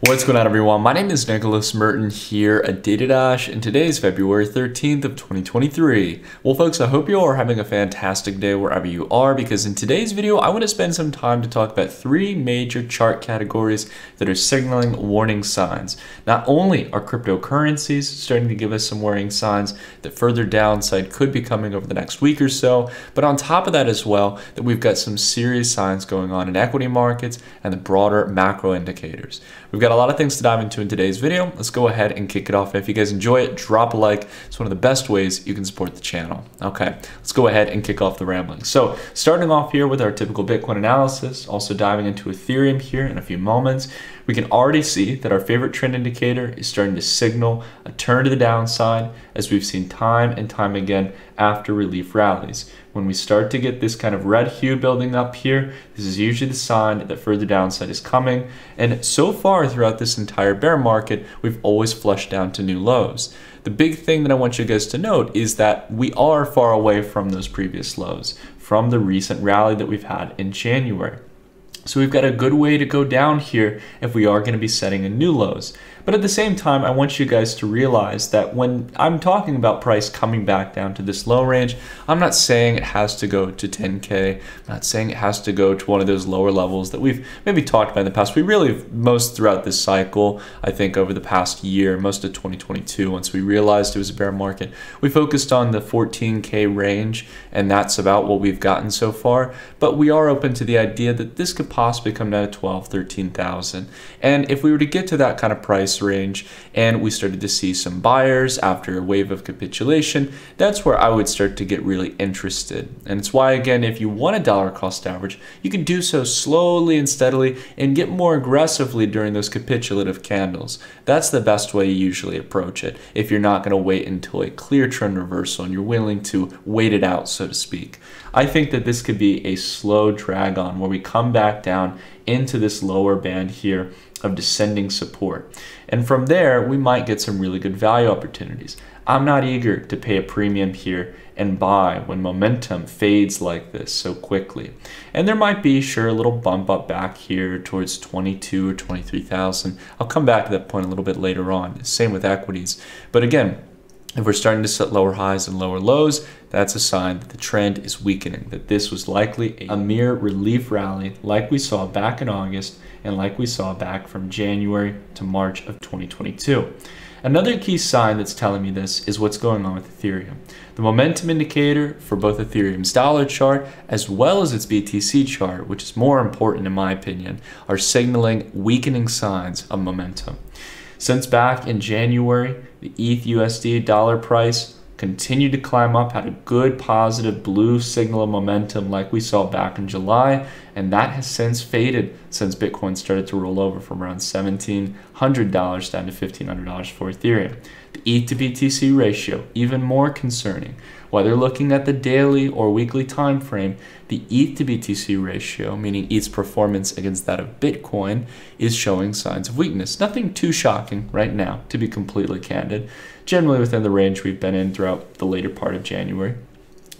What's going on everyone? My name is Nicholas Merten here at DataDash and today is February 13th of 2023. Well folks, I hope you all are having a fantastic day wherever you are because in today's video I want to spend some time to talk about three major chart categories that are signaling warning signs. Not only are cryptocurrencies starting to give us some warning signs that further downside could be coming over the next week or so, but on top of that as well that we've got some serious signs going on in equity markets and the broader macro indicators. We've got a lot of things to dive into in today's video. Let's go ahead and kick it off. And if you guys enjoy it, drop a like. It's one of the best ways you can support the channel. Okay, let's go ahead and kick off the rambling. So starting off here with our typical Bitcoin analysis, also diving into Ethereum here in a few moments, we can already see that our favorite trend indicator is starting to signal a turn to the downside as we've seen time and time again after relief rallies. When we start to get this kind of red hue building up here, this is usually the sign that further downside is coming. And so far throughout this entire bear market, we've always flushed down to new lows. The big thing that I want you guys to note is that we are far away from those previous lows, from the recent rally that we've had in January. So we've got a good way to go down here if we are going to be setting a new lows. But at the same time, I want you guys to realize that when I'm talking about price coming back down to this low range, I'm not saying it has to go to 10K. I'm not saying it has to go to one of those lower levels that we've maybe talked about in the past. We really, most throughout this cycle, I think over the past year, most of 2022, once we realized it was a bear market, we focused on the 14K range, and that's about what we've gotten so far. But we are open to the idea that this could possibly come down to 12, 13,000. And if we were to get to that kind of price, price range and we started to see some buyers after a wave of capitulation, that's where I would start to get really interested. And it's why, again, if you want a dollar cost average, you can do so slowly and steadily and get more aggressively during those capitulative candles. That's the best way you usually approach it if you're not going to wait until a clear trend reversal and you're willing to wait it out, so to speak. I think that this could be a slow drag on where we come back down into this lower band here of descending support. And from there, we might get some really good value opportunities. I'm not eager to pay a premium here and buy when momentum fades like this so quickly. And there might be, sure, a little bump up back here towards 22 or 23,000. I'll come back to that point a little bit later on. Same with equities. But again, if we're starting to set lower highs and lower lows, that's a sign that the trend is weakening, that this was likely a mere relief rally like we saw back in August and like we saw back from January to March of 2022. Another key sign that's telling me this is what's going on with Ethereum. The momentum indicator for both Ethereum's dollar chart as well as its BTC chart, which is more important in my opinion, are signaling weakening signs of momentum. Since back in January, the ETH USD dollar price continued to climb up, had a good positive blue signal of momentum like we saw back in July, and that has since faded since Bitcoin started to roll over from around $1,700 down to $1,500 for Ethereum. The ETH to BTC ratio, even more concerning. Whether looking at the daily or weekly time frame, the ETH to BTC ratio, meaning ETH's performance against that of Bitcoin, is showing signs of weakness. Nothing too shocking right now, to be completely candid. Generally within the range we've been in throughout the later part of January.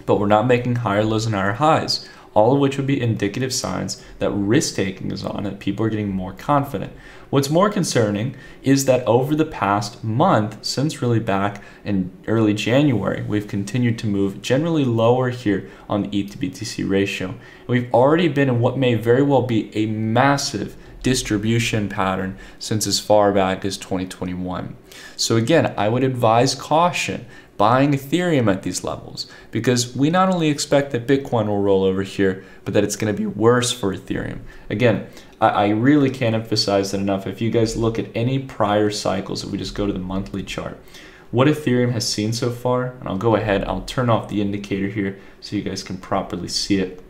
But we're not making higher lows and higher highs all of which would be indicative signs that risk taking is on and people are getting more confident. What's more concerning is that over the past month, since really back in early January, we've continued to move generally lower here on the ETH to BTC ratio. We've already been in what may very well be a massive distribution pattern since as far back as 2021. So again, I would advise caution buying Ethereum at these levels because we not only expect that Bitcoin will roll over here, but that it's going to be worse for Ethereum. Again, I, I really can't emphasize that enough. If you guys look at any prior cycles, if we just go to the monthly chart, what Ethereum has seen so far, and I'll go ahead, I'll turn off the indicator here so you guys can properly see it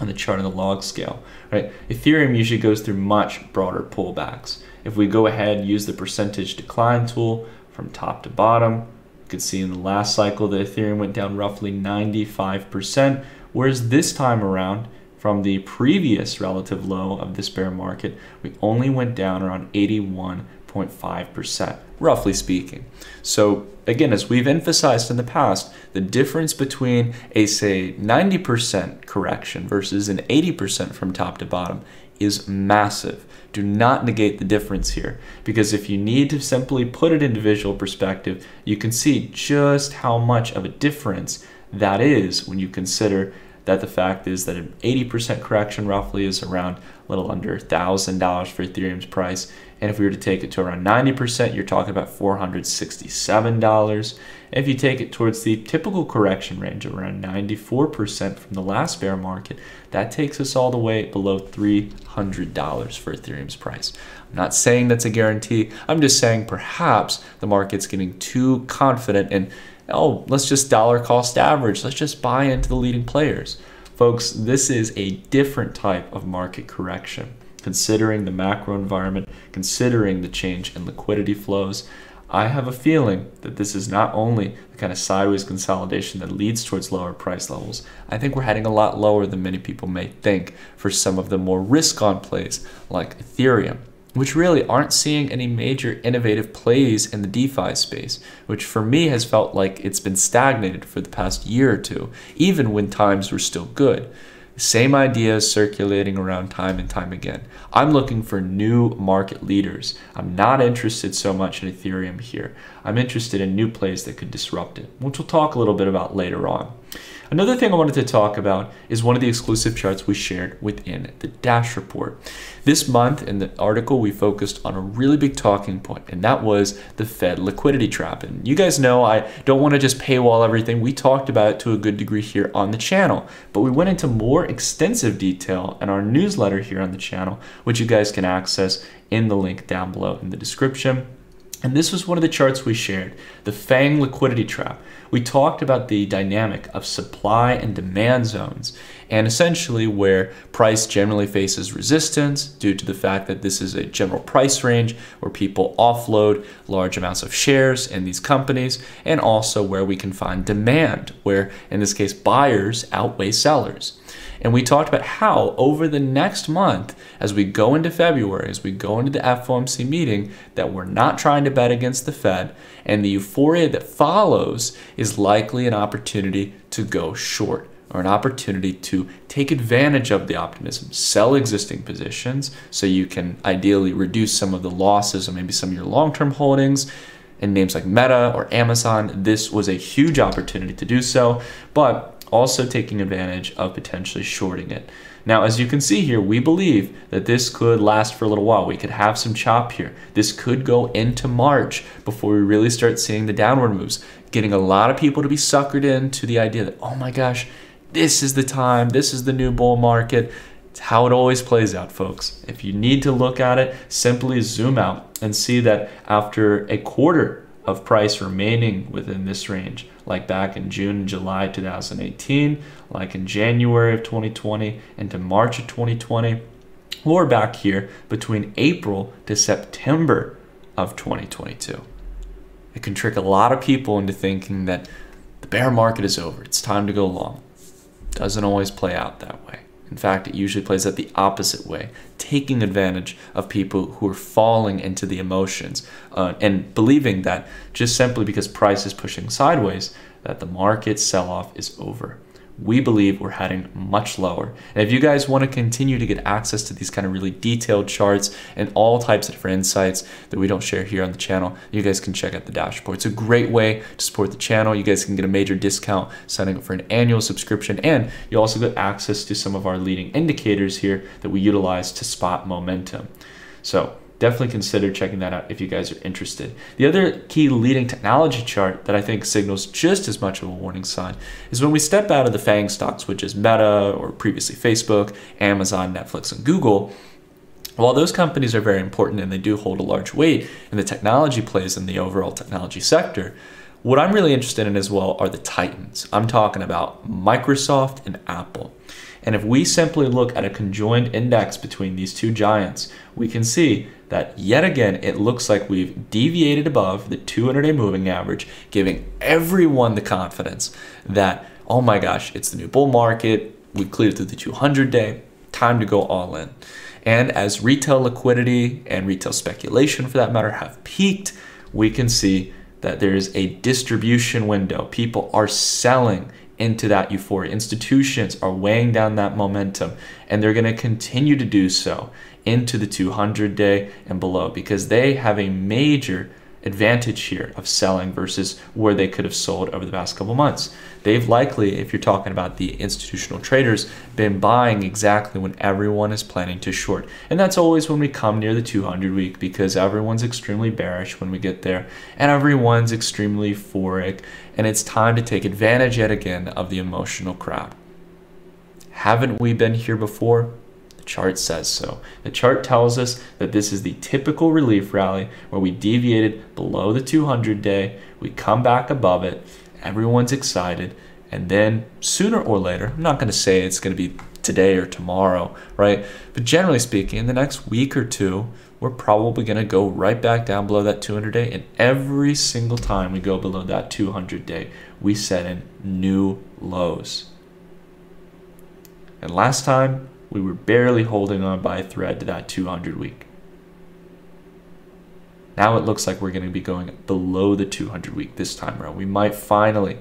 on the chart on the log scale, right? Ethereum usually goes through much broader pullbacks. If we go ahead, use the percentage decline tool from top to bottom, you could see in the last cycle that Ethereum went down roughly 95%, whereas this time around, from the previous relative low of this bear market, we only went down around 81.5%, roughly speaking. So again, as we've emphasized in the past, the difference between a say 90% correction versus an 80% from top to bottom is massive. Do not negate the difference here because if you need to simply put it into visual perspective, you can see just how much of a difference that is when you consider that the fact is that an 80% correction roughly is around a little under $1,000 for Ethereum's price. And if we were to take it to around 90%, you're talking about $467. If you take it towards the typical correction range, around 94% from the last bear market, that takes us all the way below $300 for Ethereum's price. I'm not saying that's a guarantee. I'm just saying perhaps the market's getting too confident and oh, let's just dollar cost average. Let's just buy into the leading players. Folks, this is a different type of market correction. Considering the macro environment, considering the change in liquidity flows, I have a feeling that this is not only the kind of sideways consolidation that leads towards lower price levels. I think we're heading a lot lower than many people may think for some of the more risk on plays like Ethereum which really aren't seeing any major innovative plays in the DeFi space, which for me has felt like it's been stagnated for the past year or two, even when times were still good. Same ideas circulating around time and time again. I'm looking for new market leaders. I'm not interested so much in Ethereum here. I'm interested in new plays that could disrupt it, which we'll talk a little bit about later on. Another thing I wanted to talk about is one of the exclusive charts we shared within the DashReport. This month in the article, we focused on a really big talking point, and that was the Fed liquidity trap. And you guys know I don't want to just paywall everything. We talked about it to a good degree here on the channel, but we went into more extensive detail in our newsletter here on the channel, which you guys can access in the link down below in the description. And this was one of the charts we shared, the FANG liquidity trap. We talked about the dynamic of supply and demand zones, and essentially where price generally faces resistance due to the fact that this is a general price range where people offload large amounts of shares in these companies, and also where we can find demand, where in this case buyers outweigh sellers. And we talked about how over the next month, as we go into February, as we go into the FOMC meeting, that we're not trying to bet against the Fed, and the euphoria that follows is likely an opportunity to go short or an opportunity to take advantage of the optimism, sell existing positions so you can ideally reduce some of the losses or maybe some of your long term holdings. In names like Meta or Amazon, this was a huge opportunity to do so. But also taking advantage of potentially shorting it. Now, as you can see here, we believe that this could last for a little while. We could have some chop here. This could go into March before we really start seeing the downward moves, getting a lot of people to be suckered into the idea that, oh my gosh, this is the time, this is the new bull market. It's how it always plays out, folks. If you need to look at it, simply zoom out and see that after a quarter of price remaining within this range, like back in June and July 2018, like in January of 2020 into March of 2020, or back here between April to September of 2022. It can trick a lot of people into thinking that the bear market is over, it's time to go long. Doesn't always play out that way. In fact, it usually plays out the opposite way, taking advantage of people who are falling into the emotions uh, and believing that just simply because price is pushing sideways, that the market sell off is over we believe we're heading much lower. And if you guys want to continue to get access to these kind of really detailed charts and all types of different insights that we don't share here on the channel, you guys can check out the DashReport. It's a great way to support the channel. You guys can get a major discount signing up for an annual subscription, and you also get access to some of our leading indicators here that we utilize to spot momentum. So definitely consider checking that out if you guys are interested. The other key leading technology chart that I think signals just as much of a warning sign is when we step out of the FANG stocks, which is Meta or previously Facebook, Amazon, Netflix, and Google. While those companies are very important and they do hold a large weight in the technology plays in the overall technology sector, what I'm really interested in as well are the titans. I'm talking about Microsoft and Apple. And if we simply look at a conjoined index between these two giants, we can see that yet again it looks like we've deviated above the 200 day moving average, giving everyone the confidence that, oh my gosh, it's the new bull market, we've cleared through the 200 day, time to go all in. And as retail liquidity and retail speculation for that matter have peaked, we can see that there is a distribution window. People are selling into that euphoria. Institutions are weighing down that momentum, and they're going to continue to do so into the 200 day and below because they have a major advantage here of selling versus where they could have sold over the past couple months. They've likely, if you're talking about the institutional traders, been buying exactly when everyone is planning to short. And that's always when we come near the 200 week because everyone's extremely bearish when we get there and everyone's extremely euphoric. And it's time to take advantage yet again of the emotional crap. Haven't we been here before? Chart says so. The chart tells us that this is the typical relief rally where we deviated below the 200 day, we come back above it, everyone's excited, and then sooner or later, I'm not going to say it's going to be today or tomorrow, right? But generally speaking, in the next week or two, we're probably going to go right back down below that 200 day. And every single time we go below that 200 day, we set in new lows. And last time, we were barely holding on by a thread to that 200 week. Now it looks like we're going to be going below the 200 week this time around. We might finally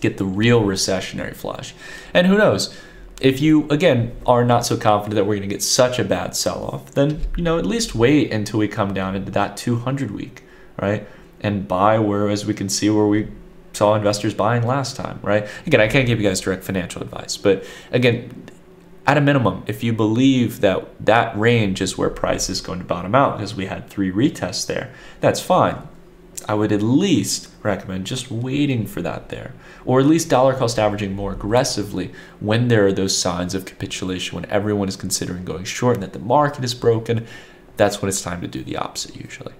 get the real recessionary flush. And who knows? If you again are not so confident that we're going to get such a bad sell-off, then you know at least wait until we come down into that 200 week, right? And buy where as we can see where we saw investors buying last time, right? Again, I can't give you guys direct financial advice, but again, at a minimum, if you believe that that range is where price is going to bottom out because we had three retests there, that's fine. I would at least recommend just waiting for that there, or at least dollar cost averaging more aggressively when there are those signs of capitulation, when everyone is considering going short and that the market is broken. That's when it's time to do the opposite usually.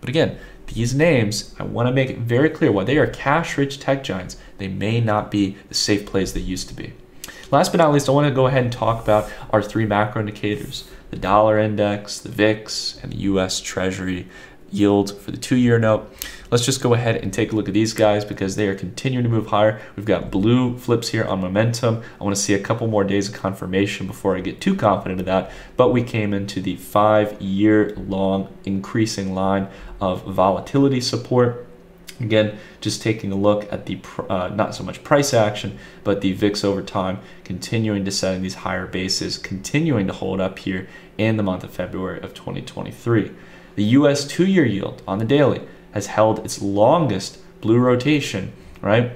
But again, these names, I want to make it very clear while they are cash rich tech giants, they may not be the safe plays they used to be. Last but not least, I want to go ahead and talk about our three macro indicators the dollar index, the VIX, and the US Treasury yield for the two year note. Let's just go ahead and take a look at these guys because they are continuing to move higher. We've got blue flips here on momentum. I want to see a couple more days of confirmation before I get too confident of that. But we came into the five year long increasing line of volatility support. Again, just taking a look at the uh, not so much price action, but the VIX over time continuing to set in these higher bases, continuing to hold up here in the month of February of 2023. The US two year yield on the daily has held its longest blue rotation, right?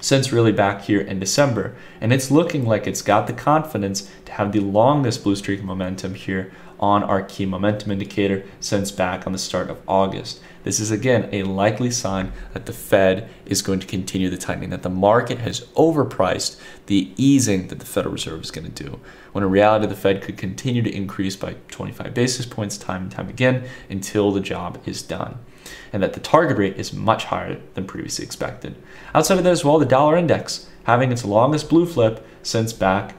Since really back here in December. And it's looking like it's got the confidence to have the longest blue streak momentum here on our key momentum indicator since back on the start of August. This is again a likely sign that the Fed is going to continue the tightening, that the market has overpriced the easing that the Federal Reserve is going to do. When in reality, the Fed could continue to increase by 25 basis points time and time again until the job is done. And that the target rate is much higher than previously expected. Outside of that as well, the dollar index having its longest blue flip since back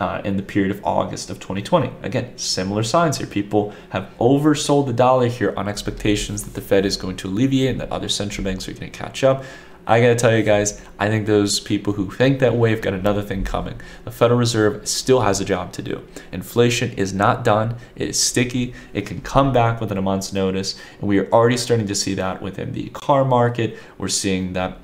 uh, in the period of August of 2020. Again, similar signs here. People have oversold the dollar here on expectations that the Fed is going to alleviate and that other central banks are going to catch up. I gotta tell you guys, I think those people who think that way have got another thing coming. The Federal Reserve still has a job to do. Inflation is not done, it is sticky, it can come back within a month's notice, and we are already starting to see that within the car market. We're seeing that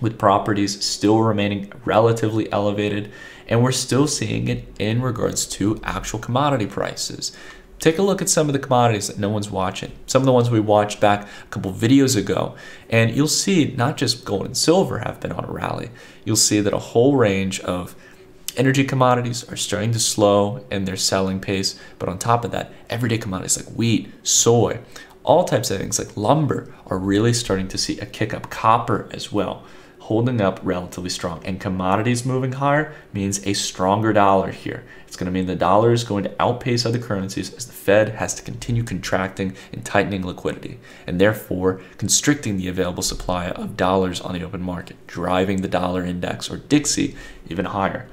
with properties still remaining relatively elevated, and we're still seeing it in regards to actual commodity prices. Take a look at some of the commodities that no one's watching. Some of the ones we watched back a couple videos ago, and you'll see not just gold and silver have been on a rally. You'll see that a whole range of energy commodities are starting to slow in their selling pace, but on top of that, everyday commodities like wheat, soy, all types of things like lumber are really starting to see a kick up. Copper as well holding up relatively strong. And commodities moving higher means a stronger dollar here. It's going to mean the dollar is going to outpace other currencies as the Fed has to continue contracting and tightening liquidity, and therefore constricting the available supply of dollars on the open market, driving the dollar index or Dixie even higher.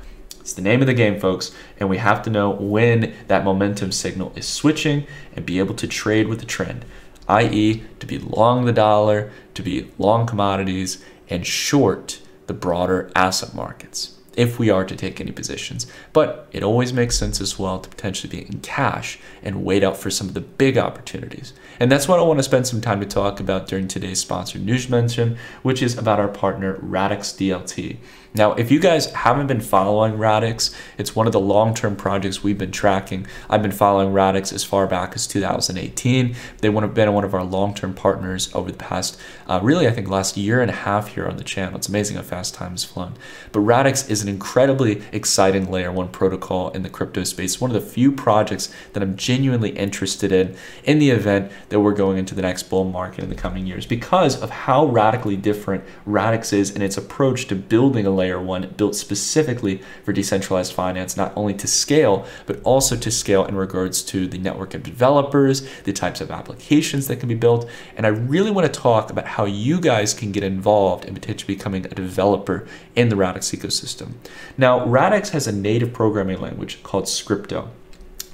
It's the name of the game, folks, and we have to know when that momentum signal is switching and be able to trade with the trend, i.e., to be long the dollar, to be long commodities, and short the broader asset markets if we are to take any positions. But it always makes sense as well to potentially be in cash and wait out for some of the big opportunities. And that's what I want to spend some time to talk about during today's sponsored news mention, which is about our partner Radix DLT. Now, if you guys haven't been following Radix, it's one of the long-term projects we've been tracking. I've been following Radix as far back as 2018. They would have been one of our long-term partners over the past, uh, really, I think last year and a half here on the channel. It's amazing how fast time has flown. But Radix is an incredibly exciting layer one protocol in the crypto space. One of the few projects that I'm genuinely interested in in the event that we're going into the next bull market in the coming years because of how radically different Radix is in its approach to building a layer one built specifically for decentralized finance, not only to scale, but also to scale in regards to the network of developers, the types of applications that can be built. And I really want to talk about how you guys can get involved in potentially becoming a developer in the Radix ecosystem. Now, Radix has a native programming language called Scrypto.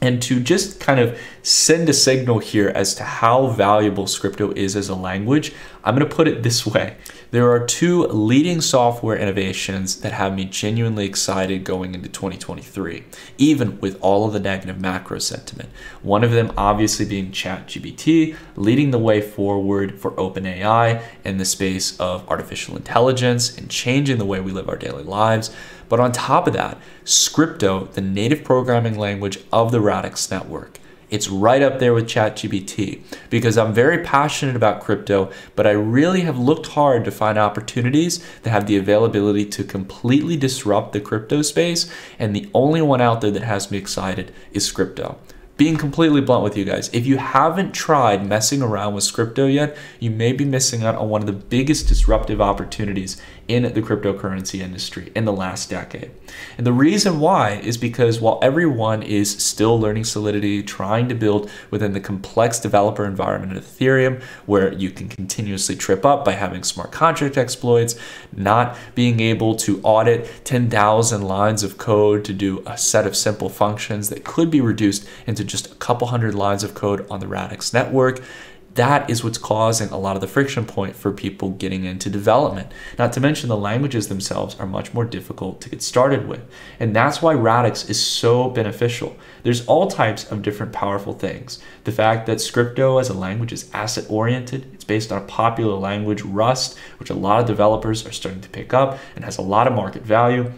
And to just kind of send a signal here as to how valuable Scrypto is as a language, I'm going to put it this way. There are two leading software innovations that have me genuinely excited going into 2023, even with all of the negative macro sentiment. One of them obviously being ChatGPT, leading the way forward for OpenAI in the space of artificial intelligence and changing the way we live our daily lives. But on top of that, Scrypto, the native programming language of the Radix network, it's right up there with ChatGPT because I'm very passionate about crypto, but I really have looked hard to find opportunities that have the availability to completely disrupt the crypto space. And the only one out there that has me excited is Scrypto being completely blunt with you guys, if you haven't tried messing around with Scrypto yet, you may be missing out on one of the biggest disruptive opportunities in the cryptocurrency industry in the last decade. And the reason why is because while everyone is still learning Solidity, trying to build within the complex developer environment of Ethereum, where you can continuously trip up by having smart contract exploits, not being able to audit 10,000 lines of code to do a set of simple functions that could be reduced into just a couple hundred lines of code on the Radix network, that is what's causing a lot of the friction point for people getting into development. Not to mention the languages themselves are much more difficult to get started with. And that's why Radix is so beneficial. There's all types of different powerful things. The fact that Scrypto as a language is asset oriented, it's based on a popular language, Rust, which a lot of developers are starting to pick up and has a lot of market value.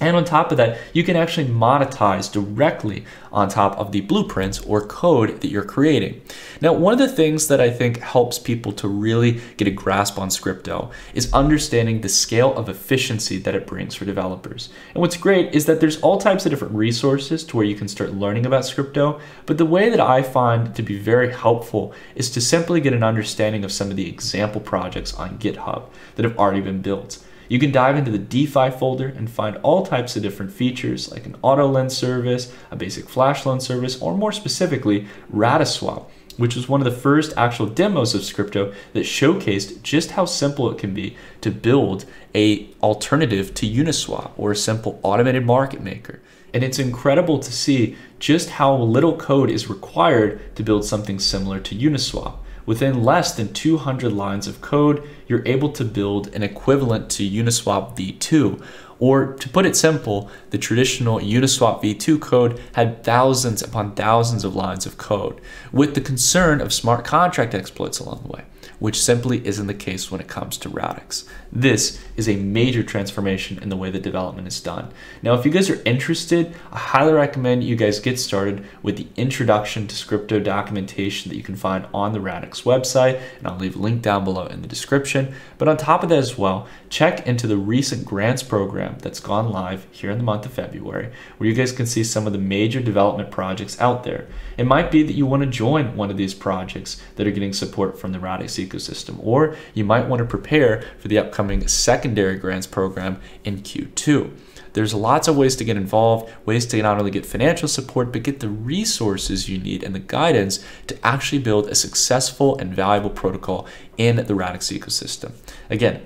And on top of that, you can actually monetize directly on top of the blueprints or code that you're creating. Now, one of the things that I think helps people to really get a grasp on Scrypto is understanding the scale of efficiency that it brings for developers. And what's great is that there's all types of different resources to where you can start learning about Scrypto, but the way that I find to be very helpful is to simply get an understanding of some of the example projects on GitHub that have already been built. You can dive into the DeFi folder and find all types of different features like an auto lend service, a basic flash loan service, or more specifically, RadiSwap, which was one of the first actual demos of Scrypto that showcased just how simple it can be to build a alternative to Uniswap or a simple automated market maker. And it's incredible to see just how little code is required to build something similar to Uniswap. Within less than 200 lines of code, you're able to build an equivalent to Uniswap v2. Or to put it simple, the traditional Uniswap v2 code had thousands upon thousands of lines of code, with the concern of smart contract exploits along the way which simply isn't the case when it comes to Radix. This is a major transformation in the way that development is done. Now, if you guys are interested, I highly recommend you guys get started with the introduction to Scrypto documentation that you can find on the Radix website, and I'll leave a link down below in the description. But on top of that as well, check into the recent grants program that's gone live here in the month of February, where you guys can see some of the major development projects out there. It might be that you want to join one of these projects that are getting support from the Radix ecosystem, or you might want to prepare for the upcoming secondary grants program in Q2. There's lots of ways to get involved, ways to not only get financial support, but get the resources you need and the guidance to actually build a successful and valuable protocol in the Radix ecosystem. Again,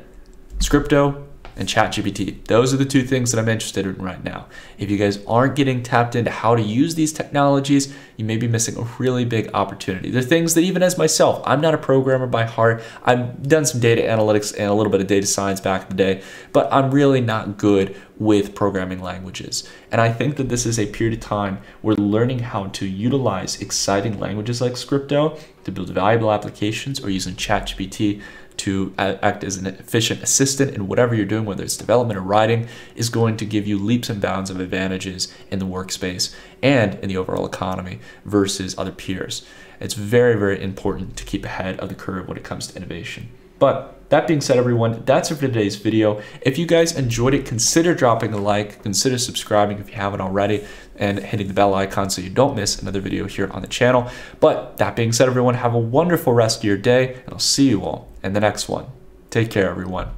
Scrypto, and ChatGPT. Those are the two things that I'm interested in right now. If you guys aren't getting tapped into how to use these technologies, you may be missing a really big opportunity. They're things that even as myself, I'm not a programmer by heart. I've done some data analytics and a little bit of data science back in the day, but I'm really not good with programming languages. And I think that this is a period of time where learning how to utilize exciting languages like Scrypto to build valuable applications or using ChatGPT to act as an efficient assistant in whatever you're doing, whether it's development or writing, is going to give you leaps and bounds of advantages in the workspace and in the overall economy versus other peers. It's very, very important to keep ahead of the curve when it comes to innovation. But that being said, everyone, that's it for today's video. If you guys enjoyed it, consider dropping a like, consider subscribing if you haven't already, and hitting the bell icon so you don't miss another video here on the channel. But that being said, everyone, have a wonderful rest of your day, and I'll see you all in the next one. Take care, everyone.